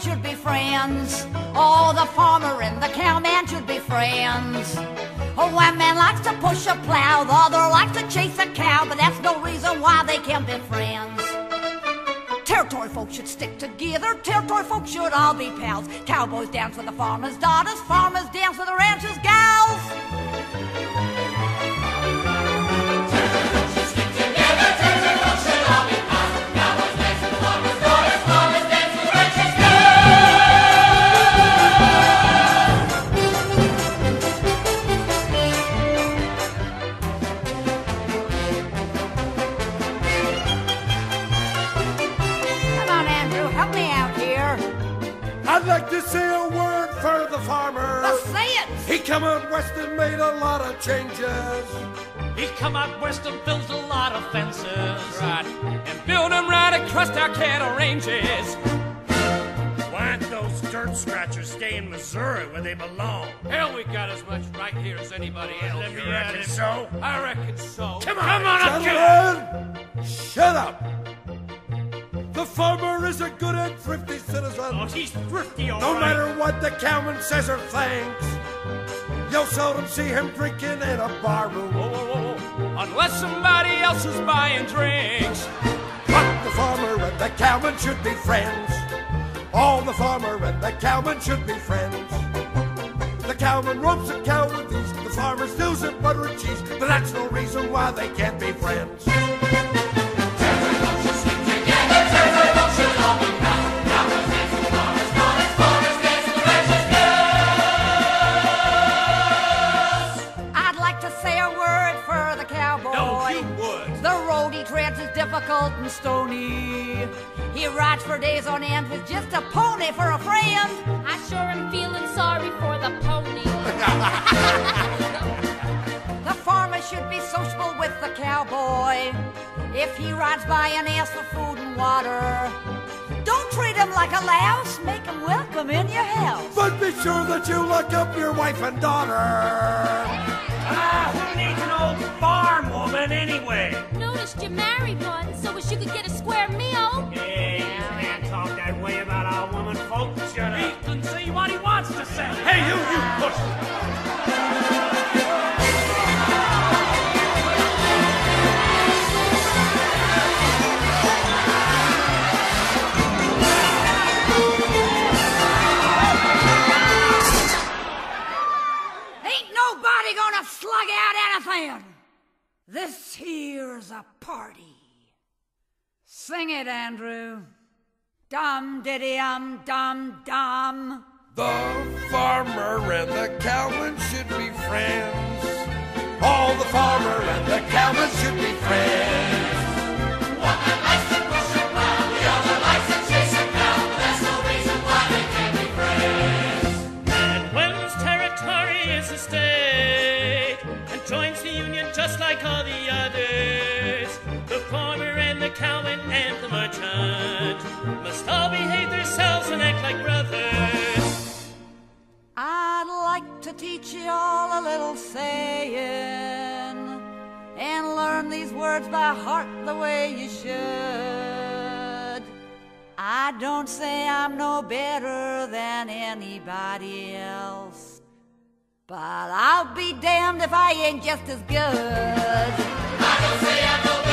should be friends. Oh, the farmer and the cowman should be friends. One man likes to push a plow, the other likes to chase a cow, but that's no reason why they can't be friends. Territory folks should stick together, territory folks should all be pals. Cowboys dance with the farmers' daughters, farmers dance with the ranchers' gals. I'd like to say a word for the farmer. Let's say it. He come out west and made a lot of changes. He come out west and built a lot of fences. Right. And built them right across our cattle ranges. Why don't those dirt scratchers stay in Missouri where they belong? Hell, we got as much right here as anybody else. Let me at it. So? I reckon so. Come on, come on up, Gentlemen, shut up. The farmer is a good and thrifty citizen. Oh, he's thrifty, all no right. matter what the cowman says or thinks, you'll seldom see him drinking in a bar room. Whoa, whoa, whoa. Unless somebody else is buying drinks. But the farmer and the cowman should be friends. All the farmer and the cowman should be friends. The cowman ropes a cow with ease, the farmer steals it butter and cheese, but that's no reason why they can't be friends. Stony. He rides for days on end with just a pony for a friend. I sure am feeling sorry for the pony. The farmer should be sociable with the cowboy. If he rides by and asks for food and water, don't treat him like a louse. Make him welcome in your house. But be sure that you look up your wife and daughter. Ah. Woman anyway? Noticed you married one so wish you could get a square meal. Hey, you can't talk that way about our woman folk. Shut up. He up. can say what he wants to say. Hey, you, you push. Ain't nobody gonna slug out anything. This here's a party. Sing it, Andrew. Dum diddy um dum dum. The farmer and the cowman should be friends. All the farmer and way you should. I don't say I'm no better than anybody else, but I'll be damned if I ain't just as good. I don't say I'm